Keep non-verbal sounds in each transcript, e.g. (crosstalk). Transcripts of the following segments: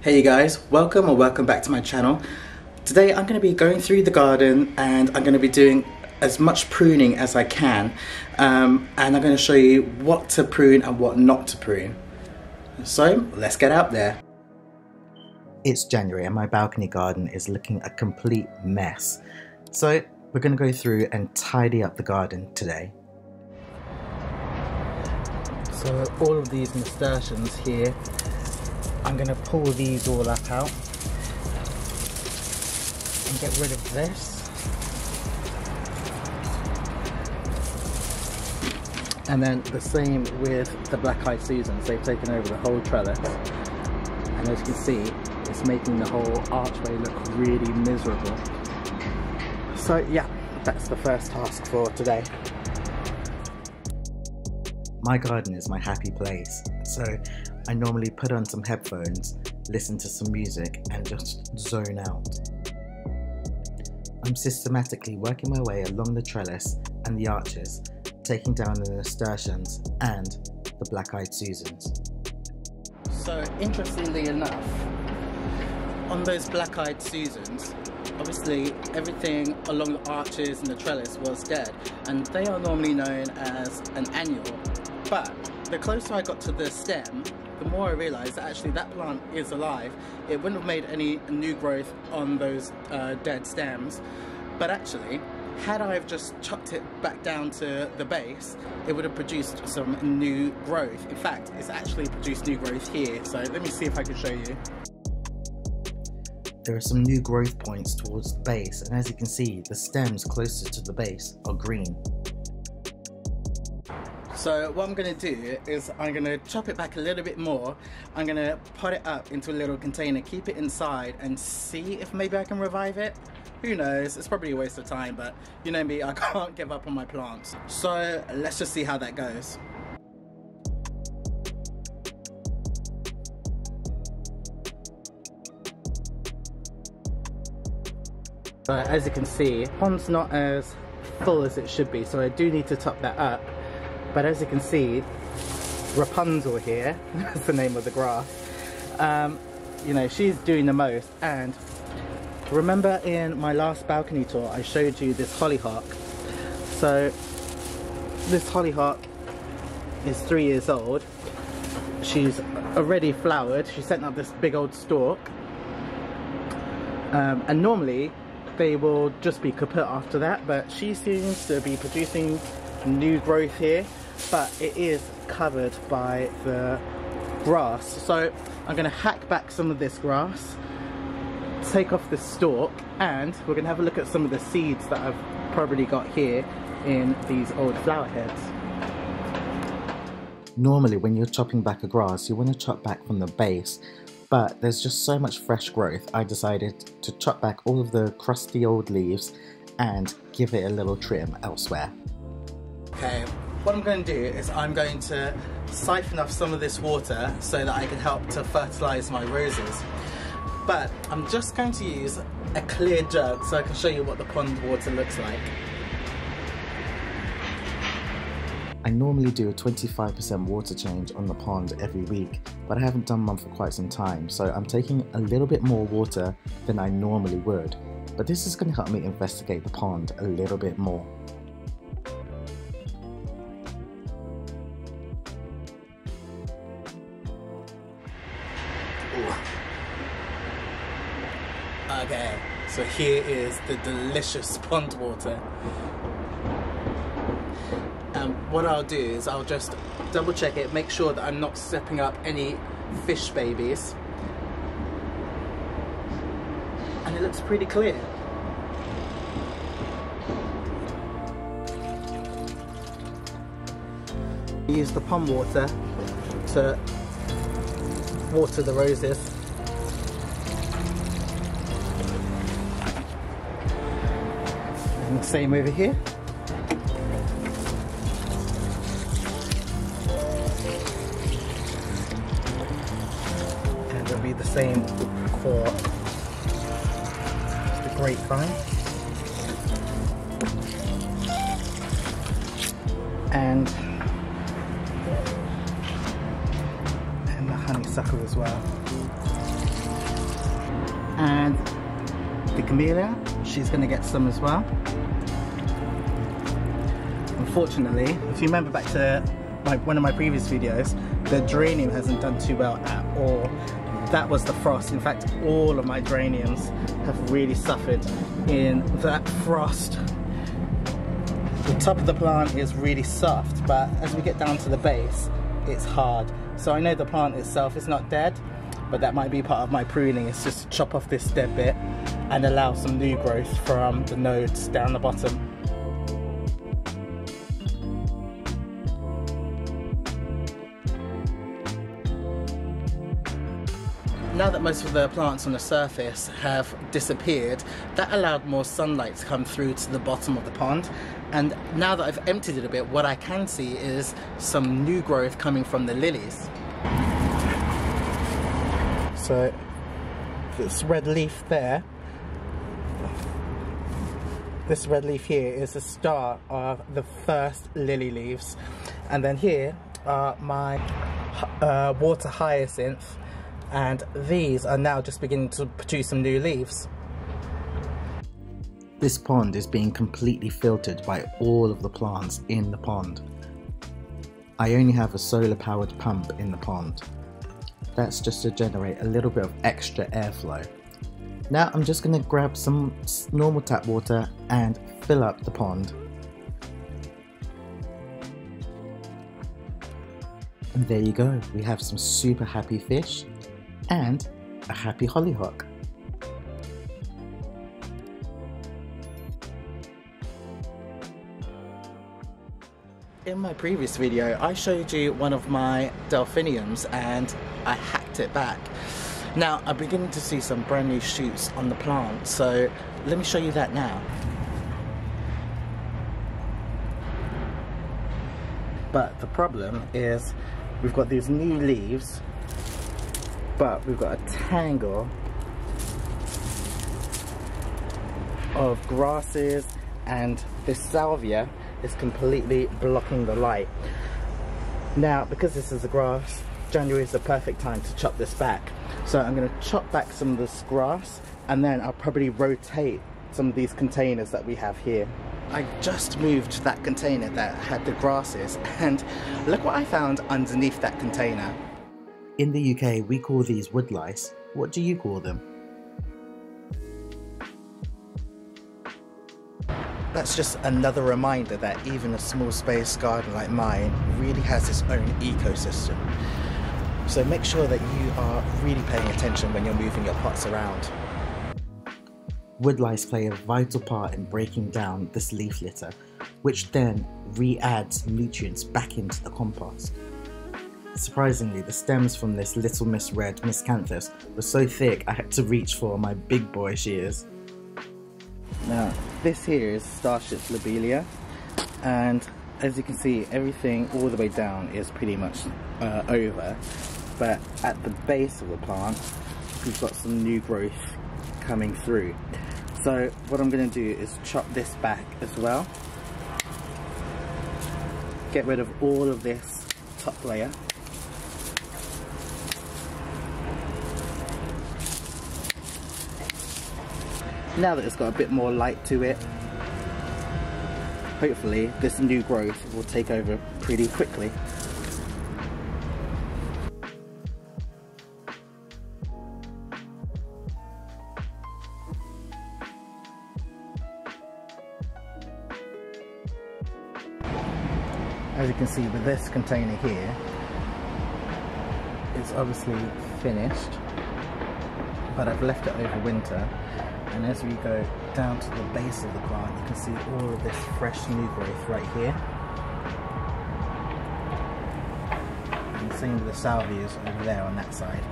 Hey you guys, welcome or welcome back to my channel. Today I'm going to be going through the garden and I'm going to be doing as much pruning as I can um, and I'm going to show you what to prune and what not to prune. So let's get out there. It's January and my balcony garden is looking a complete mess. So we're going to go through and tidy up the garden today. So all of these nasturtiums here, I'm going to pull these all up out and get rid of this. And then the same with the black-eyed Susans, they've taken over the whole trellis. And as you can see, it's making the whole archway look really miserable. So yeah, that's the first task for today. My garden is my happy place, so I normally put on some headphones, listen to some music, and just zone out. I'm systematically working my way along the trellis and the arches, taking down the nasturtiums and the black-eyed Susans. So interestingly enough, on those black-eyed Susans, obviously everything along the arches and the trellis was dead and they are normally known as an annual but the closer I got to the stem, the more I realized that actually that plant is alive. It wouldn't have made any new growth on those uh, dead stems, but actually, had I have just chucked it back down to the base, it would have produced some new growth. In fact, it's actually produced new growth here, so let me see if I can show you. There are some new growth points towards the base, and as you can see, the stems closer to the base are green. So what I'm to do is I'm to chop it back a little bit more. I'm going to pot it up into a little container, keep it inside and see if maybe I can revive it. Who knows, it's probably a waste of time, but you know me, I (laughs) can't give up on my plants. So let's just see how that goes. So as you can see, pond's not as full as it should be, so I do need to top that up. But as you can see, Rapunzel here, (laughs) that's the name of the grass, um, you know, she's doing the most. And remember in my last balcony tour, I showed you this hollyhock. So this hollyhock is three years old. She's already flowered. She sent up this big old stalk. Um, and normally they will just be kaput after that, but she seems to be producing new growth here but it is covered by the grass. So I'm going to hack back some of this grass take off the stalk and we're going to have a look at some of the seeds that I've probably got here in these old flower heads normally when you're chopping back a grass you want to chop back from the base but there's just so much fresh growth. I decided to chop back all of the crusty old leaves and give it a little trim elsewhere what I'm going to do is I'm going to siphon off some of this water so that I can help to fertilize my roses. But I'm just going to use a clear jug so I can show you what the pond water looks like. I normally do a 25% water change on the pond every week, but I haven't done one for quite some time, so I'm taking a little bit more water than I normally would. But this is going to help me investigate the pond a little bit more. Here is the delicious (laughs) pond water. Um, what I'll do is I'll just double check it, make sure that I'm not stepping up any fish babies. And it looks pretty clear. Use the pond water to water the roses. Same over here. And it'll be the same for the grapevine. And and the honeysuckle as well. And the camellia, she's going to get some as well. Unfortunately, if you remember back to my, one of my previous videos, the geranium hasn't done too well at all. That was the frost. In fact, all of my geraniums have really suffered in that frost. The top of the plant is really soft, but as we get down to the base, it's hard. So I know the plant itself is not dead, but that might be part of my pruning It's just to chop off this dead bit and allow some new growth from the nodes down the bottom. Now that most of the plants on the surface have disappeared, that allowed more sunlight to come through to the bottom of the pond. And now that I've emptied it a bit, what I can see is some new growth coming from the lilies. So this red leaf there, this red leaf here is the start of the first lily leaves. And then here are my uh, water hyacinth and these are now just beginning to produce some new leaves. This pond is being completely filtered by all of the plants in the pond. I only have a solar powered pump in the pond. That's just to generate a little bit of extra airflow. Now I'm just going to grab some normal tap water and fill up the pond. And there you go, we have some super happy fish and a happy hollyhock. In my previous video I showed you one of my delphiniums and I hacked it back. Now I'm beginning to see some brand new shoots on the plant so let me show you that now. But the problem is we've got these new leaves but we've got a tangle of grasses and this salvia is completely blocking the light. Now, because this is a grass, January is the perfect time to chop this back. So I'm going to chop back some of this grass and then I'll probably rotate some of these containers that we have here. I just moved that container that had the grasses and look what I found underneath that container. In the UK, we call these woodlice. What do you call them? That's just another reminder that even a small space garden like mine really has its own ecosystem. So make sure that you are really paying attention when you're moving your pots around. Woodlice play a vital part in breaking down this leaf litter, which then re-adds nutrients back into the compost. Surprisingly, the stems from this Little Miss Red Miscanthus were so thick I had to reach for my big boy shears. Now, this here is Starship lobelia, and as you can see, everything all the way down is pretty much uh, over, but at the base of the plant, we've got some new growth coming through. So what I'm going to do is chop this back as well, get rid of all of this top layer now that it's got a bit more light to it hopefully this new growth will take over pretty quickly. As you can see with this container here it's obviously finished but I've left it over winter and as we go down to the base of the plant you can see all of this fresh new growth right here. And the same with the salvias over there on that side.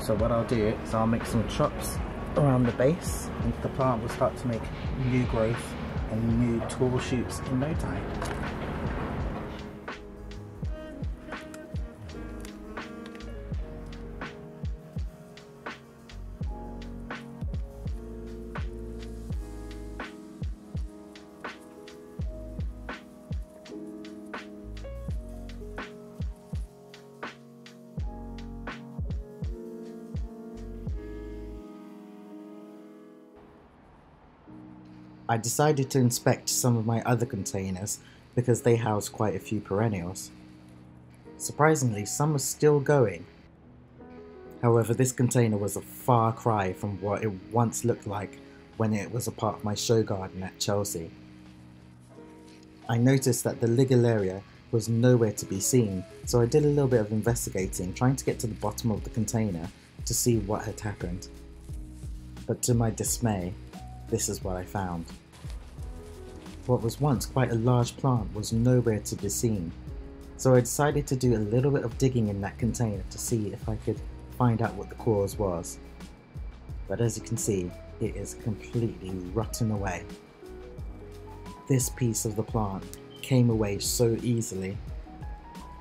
So what I'll do is I'll make some chops around the base. And the plant will start to make new growth and new tall shoots in no time I decided to inspect some of my other containers because they house quite a few perennials. Surprisingly, some are still going. However, this container was a far cry from what it once looked like when it was a part of my show garden at Chelsea. I noticed that the Ligularia was nowhere to be seen, so I did a little bit of investigating, trying to get to the bottom of the container to see what had happened. But to my dismay, this is what I found. What was once quite a large plant was nowhere to be seen, so I decided to do a little bit of digging in that container to see if I could find out what the cause was. But as you can see, it is completely rotten away. This piece of the plant came away so easily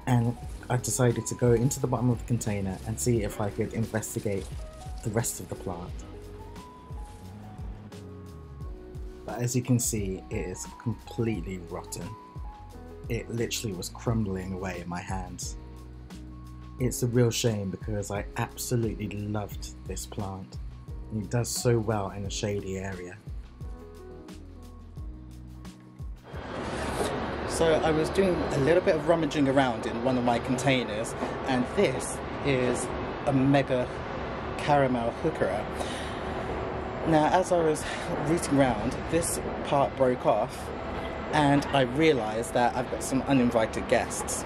and I decided to go into the bottom of the container and see if I could investigate the rest of the plant. As you can see, it is completely rotten. It literally was crumbling away in my hands. It's a real shame because I absolutely loved this plant and it does so well in a shady area. So I was doing a little bit of rummaging around in one of my containers and this is a mega caramel heuchera. Now as I was rooting around, this part broke off and I realised that I've got some uninvited guests.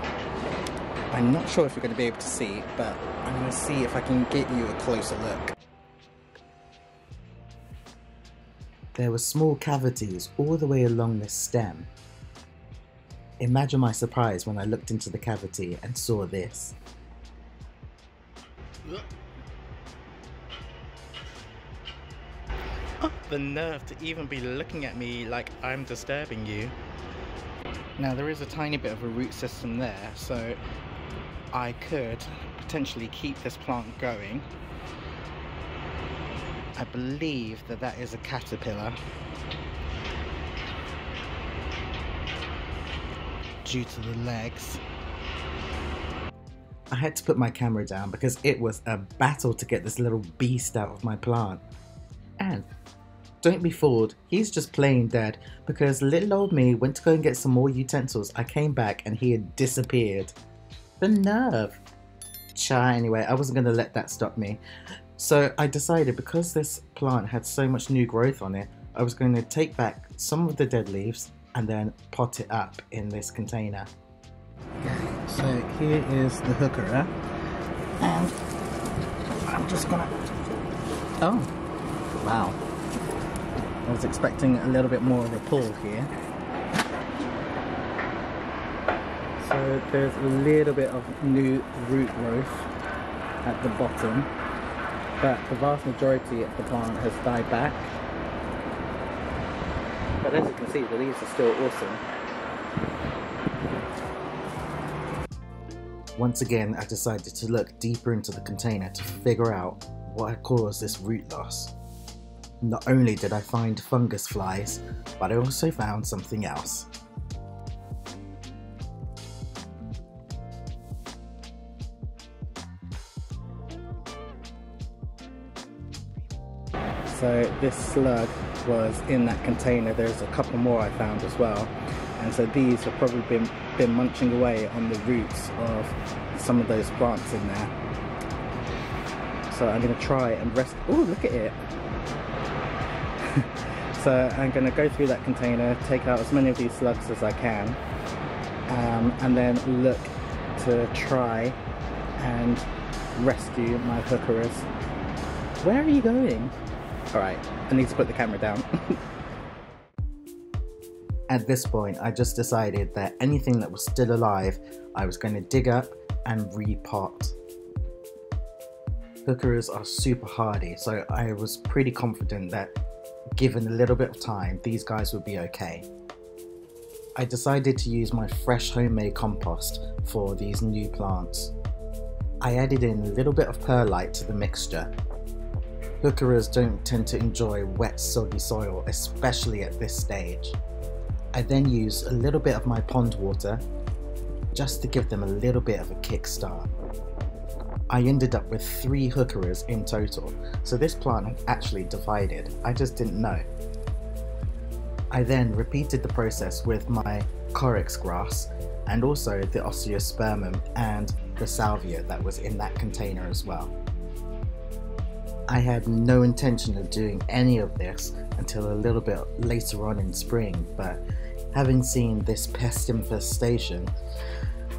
I'm not sure if you're going to be able to see, but I'm going to see if I can get you a closer look. There were small cavities all the way along this stem Imagine my surprise when I looked into the cavity and saw this. (laughs) the nerve to even be looking at me like I'm disturbing you. Now there is a tiny bit of a root system there, so I could potentially keep this plant going. I believe that that is a caterpillar due to the legs. I had to put my camera down because it was a battle to get this little beast out of my plant. And don't be fooled, he's just playing dead because little old me went to go and get some more utensils. I came back and he had disappeared. The nerve. Cha, anyway, I wasn't going to let that stop me. So I decided because this plant had so much new growth on it, I was going to take back some of the dead leaves and then pot it up in this container. Okay, so here is the heuchera and I'm just gonna, oh wow, I was expecting a little bit more of a pull here. So there's a little bit of new root growth at the bottom but the vast majority of the plant has died back but as you can see, the leaves are still awesome. Once again, I decided to look deeper into the container to figure out what had caused this root loss. Not only did I find fungus flies, but I also found something else. So this slug was in that container. There's a couple more I found as well. And so these have probably been, been munching away on the roots of some of those plants in there. So I'm going to try and rest. Oh, look at it. So I'm going to go through that container, take out as many of these slugs as I can, um, and then look to try and rescue my heucheras. Where are you going? Alright, I need to put the camera down. (laughs) At this point, I just decided that anything that was still alive, I was going to dig up and repot. Heucheras are super hardy, so I was pretty confident that given a little bit of time, these guys would be okay. I decided to use my fresh homemade compost for these new plants. I added in a little bit of perlite to the mixture Heucheras don't tend to enjoy wet soggy soil, especially at this stage. I then use a little bit of my pond water just to give them a little bit of a kickstart. I ended up with three heucheras in total, so this plant had actually divided, I just didn't know. I then repeated the process with my Carex grass and also the Osteospermum and the Salvia that was in that container as well. I had no intention of doing any of this until a little bit later on in spring, but having seen this pest infestation,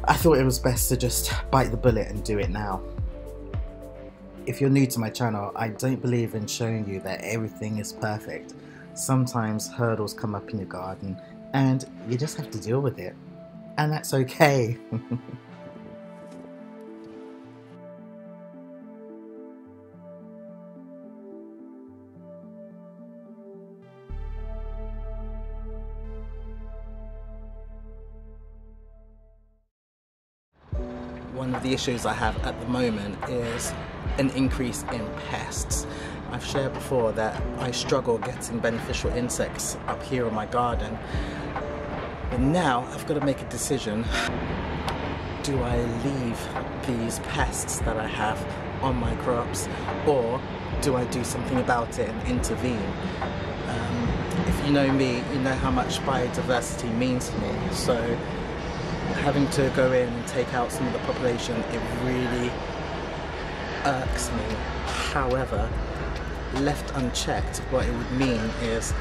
I thought it was best to just bite the bullet and do it now. If you're new to my channel, I don't believe in showing you that everything is perfect. Sometimes hurdles come up in your garden and you just have to deal with it. And that's okay. (laughs) one of the issues I have at the moment is an increase in pests. I've shared before that I struggle getting beneficial insects up here in my garden. But now I've got to make a decision. Do I leave these pests that I have on my crops or do I do something about it and intervene? Um, if you know me, you know how much biodiversity means to me. So having to go in and take out some of the population, it really irks me. However, left unchecked, what it would mean is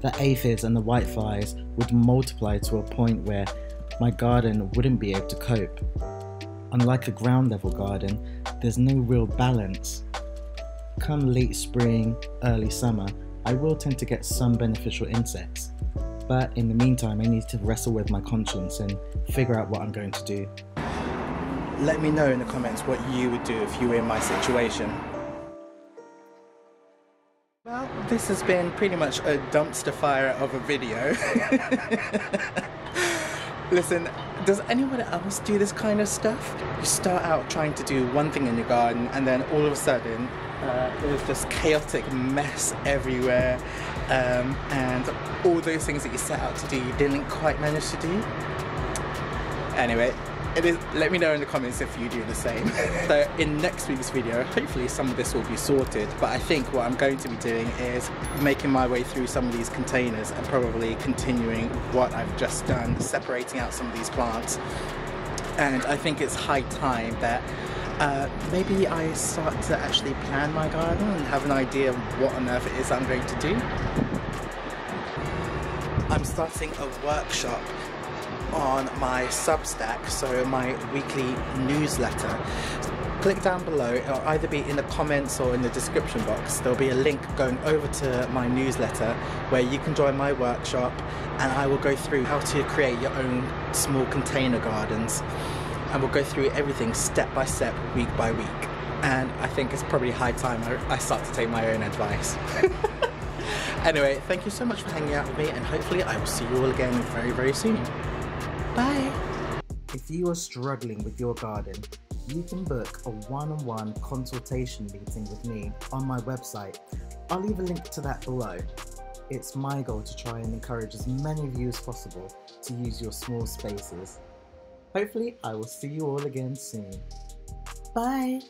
the aphids and the whiteflies would multiply to a point where my garden wouldn't be able to cope. Unlike a ground level garden, there's no real balance. Come late spring, early summer, I will tend to get some beneficial insects. But in the meantime, I need to wrestle with my conscience and figure out what I'm going to do. Let me know in the comments what you would do if you were in my situation. Well, this has been pretty much a dumpster fire of a video. (laughs) Listen, does anyone else do this kind of stuff? You start out trying to do one thing in your garden and then all of a sudden uh, there's just chaotic mess everywhere um, and all those things that you set out to do you didn't quite manage to do. Anyway, it is, let me know in the comments if you do the same. (laughs) so in next week's video, hopefully some of this will be sorted, but I think what I'm going to be doing is making my way through some of these containers and probably continuing what I've just done, separating out some of these plants. And I think it's high time that uh, maybe I start to actually plan my garden and have an idea of what on earth it is I'm going to do. I'm starting a workshop on my Substack, so my weekly newsletter. Click down below, it'll either be in the comments or in the description box. There'll be a link going over to my newsletter where you can join my workshop and I will go through how to create your own small container gardens and we'll go through everything step by step, week by week. And I think it's probably high time I start to take my own advice. (laughs) (laughs) anyway, thank you so much for hanging out with me, and hopefully, I will see you all again very, very soon. Bye. If you are struggling with your garden, you can book a one on one consultation meeting with me on my website. I'll leave a link to that below. It's my goal to try and encourage as many of you as possible to use your small spaces Hopefully, I will see you all again soon. Bye!